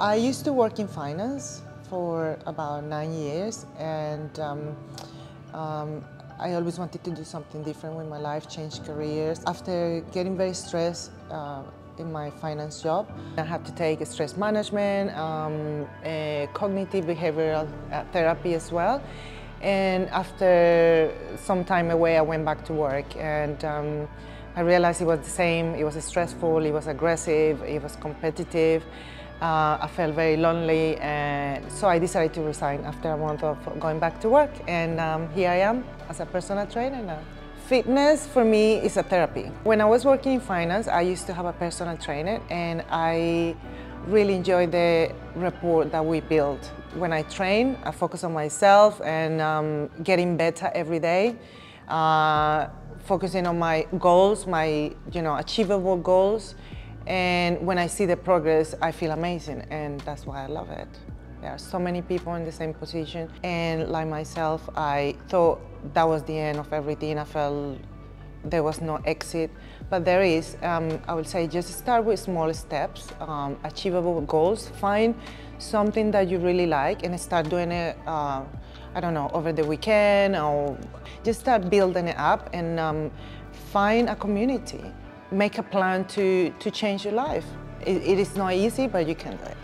I used to work in finance for about nine years and um, um, I always wanted to do something different with my life, change careers. After getting very stressed uh, in my finance job, I had to take stress management, um, cognitive behavioral uh, therapy as well. And after some time away, I went back to work and um, I realized it was the same. It was stressful, it was aggressive, it was competitive. Uh, I felt very lonely and so I decided to resign after a month of going back to work and um, here I am as a personal trainer now. Fitness for me is a therapy. When I was working in finance, I used to have a personal trainer and I really enjoy the rapport that we build. When I train, I focus on myself and um, getting better every day, uh, focusing on my goals, my you know achievable goals, and when I see the progress, I feel amazing, and that's why I love it. There are so many people in the same position, and like myself, I thought that was the end of everything. I felt there was no exit, but there is. Um, I would say just start with small steps, um, achievable goals. Find something that you really like and start doing it. Uh, I don't know over the weekend or just start building it up and um, find a community make a plan to, to change your life. It, it is not easy, but you can do it.